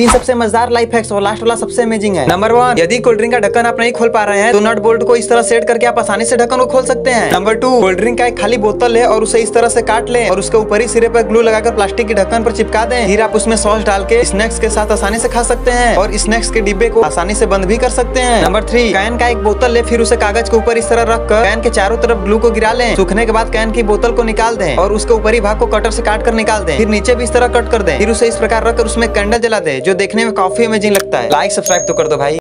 तीन सबसे मज़ेदार लाइफ हैक्स और लास्ट वाला सबसे अमेजिंग है। नंबर वन यदि कोल्ड ड्रिंक का ढक्कन आप नहीं खोल पा रहे हैं तो नट बोल्ट को इस तरह सेट करके आप आसानी से ढक्कन को खोल सकते हैं। नंबर टू कोल्ड ड्रिंक का एक खाली बोतल है और उसे इस तरह से काट ले और उसके ऊपरी सिरे पर ग्लू लगाकर प्लास्टिक के ढक्कन पर चिपका दें। फिर आप उसमें सॉस डाल के स्नैक्स के साथ आसानी से खा सकते हैं और स्नैक्स के डिब्बे को आसानी से बंद भी कर सकते हैं। नंबर थ्री कैन का एक बोतल ले, फिर उसे कागज़ के ऊपर इस तरह रख कर कैन के चारों तरफ़ ग्लू को गिरा लें। सूखने के बाद कैन की बोतल को निकाल दें और उसके ऊपरी भाग को कटर से काट कर निकाल दें। फिर नीचे भी इस तरह कट कर दें। फिर उसे इस प्रकार रखकर उसमें कैंडल जला दें जो देखने में काफ़ी अमेजिंग लगता है। लाइक सब्सक्राइब तो कर दो भाई।